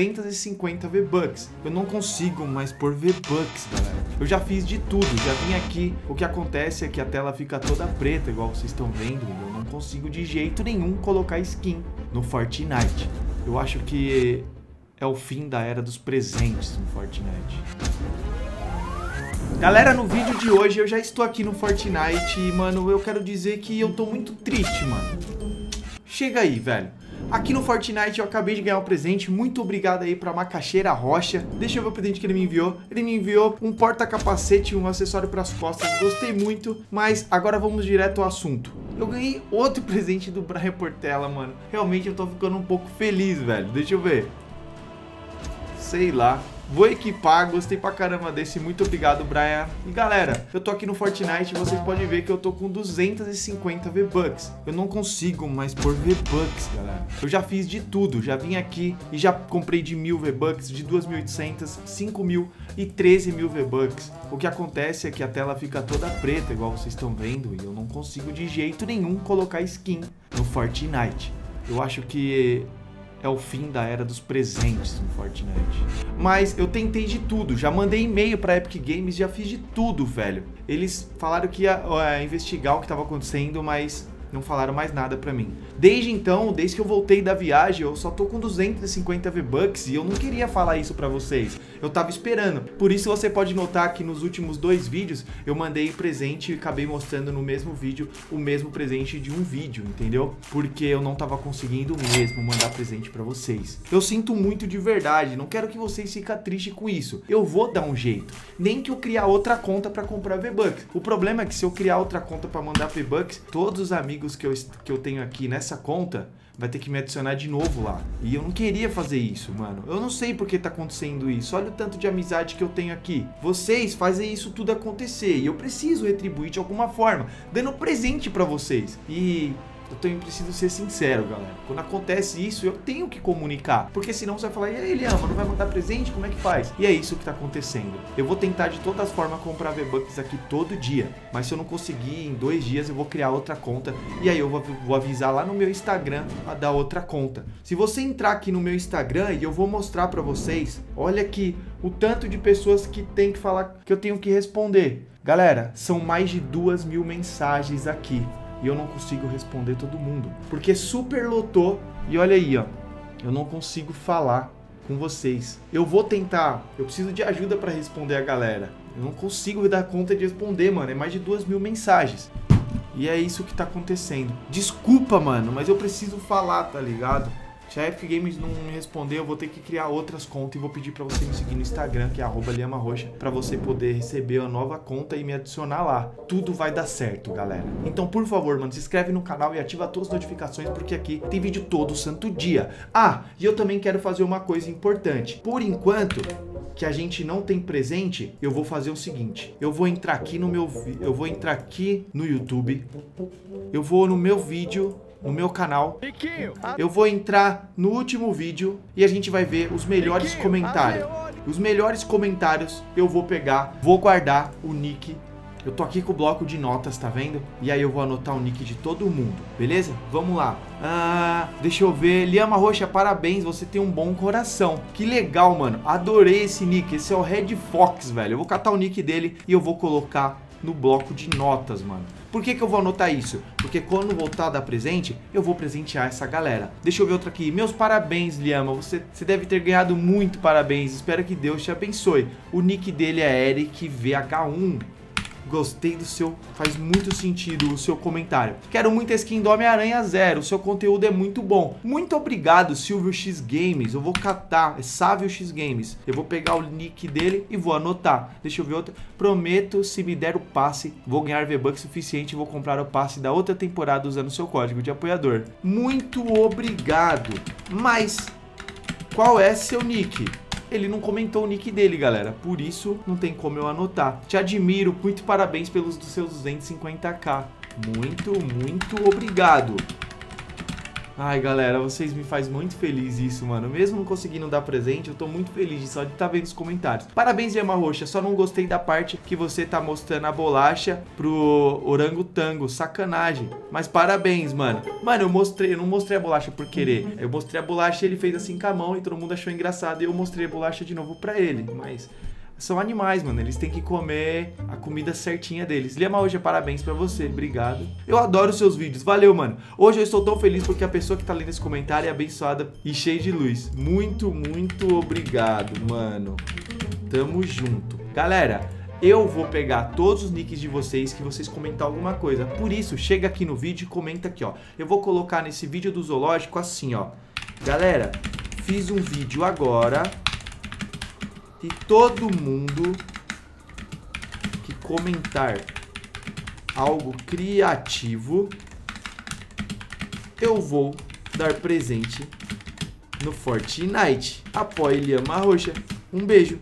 250 V-Bucks. Eu não consigo mais pôr V-Bucks, galera. Eu já fiz de tudo, já vim aqui. O que acontece é que a tela fica toda preta, igual vocês estão vendo. Eu não consigo de jeito nenhum colocar skin no Fortnite. Eu acho que é o fim da era dos presentes no Fortnite. Galera, no vídeo de hoje eu já estou aqui no Fortnite e, mano, eu quero dizer que eu tô muito triste, mano. Chega aí, velho. Aqui no Fortnite eu acabei de ganhar um presente, muito obrigado aí pra Macaxeira Rocha. Deixa eu ver o presente que ele me enviou. Ele me enviou um porta-capacete, um acessório pras costas, gostei muito, mas agora vamos direto ao assunto. Eu ganhei outro presente do Brian Portela, mano. Realmente eu tô ficando um pouco feliz, velho. Deixa eu ver. Sei lá. Vou equipar, gostei pra caramba desse, muito obrigado, Brian. E galera, eu tô aqui no Fortnite e vocês podem ver que eu tô com 250 V-Bucks. Eu não consigo mais pôr V-Bucks, galera. Eu já fiz de tudo, já vim aqui e já comprei de 1000 V-Bucks, de 2.800, 5.000 e 13.000 V-Bucks. O que acontece é que a tela fica toda preta, igual vocês estão vendo, e eu não consigo de jeito nenhum colocar skin no Fortnite. Eu acho que é o fim da era dos presentes no Fortnite. Mas eu tentei de tudo, já mandei e-mail pra Epic Games, já fiz de tudo, velho. Eles falaram que ia uh, investigar o que estava acontecendo, mas não falaram mais nada pra mim. Desde então, desde que eu voltei da viagem, eu só tô com 250 V-Bucks e eu não queria falar isso pra vocês. Eu tava esperando. Por isso você pode notar que nos últimos dois vídeos eu mandei presente e acabei mostrando no mesmo vídeo o mesmo presente de um vídeo, entendeu? Porque eu não tava conseguindo mesmo mandar presente pra vocês. Eu sinto muito de verdade, não quero que vocês fiquem tristes com isso. Eu vou dar um jeito. Nem que eu criar outra conta pra comprar V-Bucks. O problema é que se eu criar outra conta pra mandar V-Bucks, todos os amigos que eu, que eu tenho aqui nessa conta vai ter que me adicionar de novo lá. E eu não queria fazer isso, mano. Eu não sei por que tá acontecendo isso. Olha o tanto de amizade que eu tenho aqui. Vocês fazem isso tudo acontecer e eu preciso retribuir de alguma forma, dando presente para vocês. E eu tenho, preciso ser sincero, galera. Quando acontece isso, eu tenho que comunicar. Porque senão você vai falar, e aí, ele ama, não vai mandar presente? Como é que faz? E é isso que tá acontecendo. Eu vou tentar de todas as formas comprar V-Bucks aqui todo dia. Mas se eu não conseguir, em dois dias eu vou criar outra conta. E aí eu vou, vou avisar lá no meu Instagram a da outra conta. Se você entrar aqui no meu Instagram e eu vou mostrar para vocês, olha aqui o tanto de pessoas que tem que falar que eu tenho que responder. Galera, são mais de duas mil mensagens aqui e eu não consigo responder todo mundo. Porque super lotou e olha aí, ó. Eu não consigo falar com vocês. Eu vou tentar, eu preciso de ajuda para responder a galera. Eu não consigo dar conta de responder, mano. É mais de duas mil mensagens. E é isso que tá acontecendo. Desculpa, mano, mas eu preciso falar, tá ligado? Se a Epic Games não me responder, eu vou ter que criar outras contas e vou pedir para você me seguir no Instagram, que é @liamaroxa, para você poder receber a nova conta e me adicionar lá. Tudo vai dar certo, galera. Então, por favor, mano, se inscreve no canal e ativa todas as notificações porque aqui tem vídeo todo santo dia. Ah, e eu também quero fazer uma coisa importante. Por enquanto, que a gente não tem presente, eu vou fazer o seguinte. Eu vou entrar aqui no meu eu vou entrar aqui no YouTube. Eu vou no meu vídeo no meu canal. Eu vou entrar no último vídeo e a gente vai ver os melhores comentários. Os melhores comentários eu vou pegar, vou guardar o nick. Eu tô aqui com o bloco de notas, tá vendo? E aí eu vou anotar o nick de todo mundo, beleza? Vamos lá. Ah, deixa eu ver. Liama Roxa, parabéns, você tem um bom coração. Que legal, mano. Adorei esse nick. Esse é o Red Fox, velho. Eu vou catar o nick dele e eu vou colocar no bloco de notas, mano. Por que, que eu vou anotar isso? Porque quando voltar a dar presente, eu vou presentear essa galera. Deixa eu ver outra aqui. Meus parabéns, Liama. Você, você deve ter ganhado muito parabéns. Espero que Deus te abençoe. O nick dele é Eric VH1. Gostei do seu, faz muito sentido o seu comentário. Quero muita skin do Homem-Aranha Zero, o seu conteúdo é muito bom. Muito obrigado, Silvio X Games. Eu vou catar, é Sávio X Games. Eu vou pegar o nick dele e vou anotar. Deixa eu ver outra. Prometo, se me der o passe, vou ganhar V-Bucks suficiente e vou comprar o passe da outra temporada usando seu código de apoiador. Muito obrigado. Mas, qual é seu nick? Ele não comentou o nick dele, galera. Por isso, não tem como eu anotar. Te admiro, muito parabéns pelos seus 250k. Muito, muito obrigado. Ai, galera, vocês me fazem muito feliz isso, mano. Mesmo não conseguindo dar presente, eu tô muito feliz só de estar tá vendo os comentários. Parabéns, Yama Roxa. Só não gostei da parte que você tá mostrando a bolacha pro orangotango. Sacanagem. Mas parabéns, mano. Mano, eu mostrei, eu não mostrei a bolacha por querer. Eu mostrei a bolacha e ele fez assim com a mão e todo mundo achou engraçado. E eu mostrei a bolacha de novo pra ele. Mas são animais, mano. Eles têm que comer a comida certinha deles. Lema hoje, parabéns para você. Obrigado. Eu adoro seus vídeos. Valeu, mano. Hoje eu estou tão feliz porque a pessoa que tá lendo esse comentário é abençoada e cheia de luz. Muito, muito obrigado, mano. Tamo junto. Galera, eu vou pegar todos os nicks de vocês que vocês comentar alguma coisa. Por isso, chega aqui no vídeo e comenta aqui, ó. Eu vou colocar nesse vídeo do zoológico assim, ó. Galera, fiz um vídeo agora e todo mundo que comentar algo criativo, eu vou dar presente no Fortnite. Apoie Liama Roxa. Um beijo.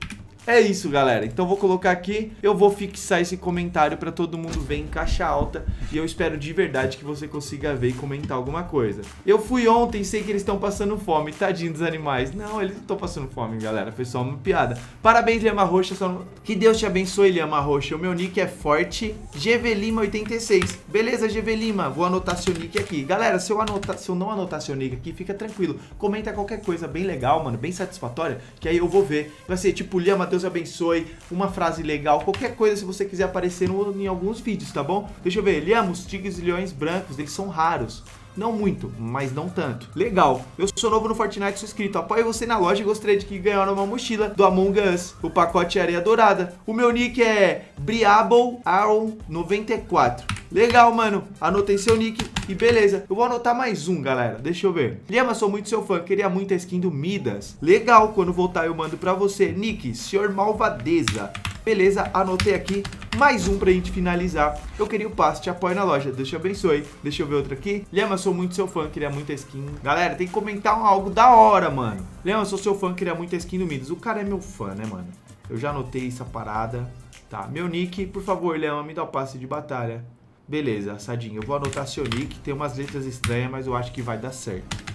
É isso, galera. Então vou colocar aqui, eu vou fixar esse comentário para todo mundo ver em caixa alta e eu espero de verdade que você consiga ver e comentar alguma coisa. Eu fui ontem, sei que eles estão passando fome, tadinho dos animais. Não, eles não estão passando fome, galera. Foi só uma piada. Parabéns, Liama Roxa. Só... Que Deus te abençoe, Liama Roxa. O meu nick é forte GVLima86. Beleza, GVLima? Vou anotar seu nick aqui. Galera, se eu, anotar, se eu não anotar seu nick aqui, fica tranquilo. Comenta qualquer coisa bem legal, mano, bem satisfatória, que aí eu vou ver. Vai ser tipo Liama Deus abençoe, uma frase legal, qualquer coisa se você quiser aparecer no, em alguns vídeos, tá bom? Deixa eu ver, Liamos, tigres e leões brancos, eles são raros. Não muito, mas não tanto. Legal. Eu sou novo no Fortnite, sou inscrito. Apoio você na loja e gostaria de que ganharam uma mochila do Among Us. O pacote areia dourada. O meu nick é Briable Aaron 94. Legal, mano. Anotei seu nick e beleza. Eu vou anotar mais um, galera. Deixa eu ver. Lima, sou muito seu fã. Queria muito a skin do Midas. Legal. Quando voltar eu mando pra você. Nick, senhor malvadeza. Beleza, anotei aqui. Mais um pra gente finalizar. Eu queria o passe, te apoio na loja. Deus te abençoe. Deixa eu ver outro aqui. Lema, sou muito seu fã, queria muita skin. Galera, tem que comentar algo da hora, mano. Lema, sou seu fã, queria muita skin do Midas. O cara é meu fã, né, mano? Eu já anotei essa parada. Tá, meu nick, por favor, Lema, me dá o passe de batalha. Beleza, Sadinho, eu vou anotar seu nick. Tem umas letras estranhas, mas eu acho que vai dar certo.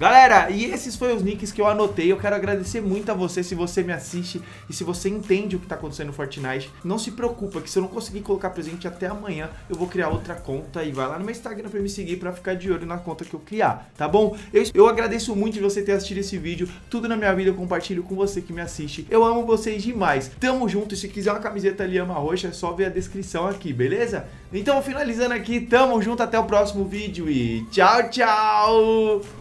Galera, e esses foram os nicks que eu anotei. Eu quero agradecer muito a você se você me assiste e se você entende o que tá acontecendo no Fortnite. Não se preocupa que se eu não conseguir colocar presente até amanhã, eu vou criar outra conta e vai lá no meu Instagram pra me seguir pra ficar de olho na conta que eu criar, tá bom? Eu, eu agradeço muito de você ter assistido esse vídeo. Tudo na minha vida eu compartilho com você que me assiste. Eu amo vocês demais. Tamo junto. Se quiser uma camiseta Liama Roxa, é só ver a descrição aqui, beleza? Então, finalizando aqui, tamo junto. Até o próximo vídeo e tchau, tchau!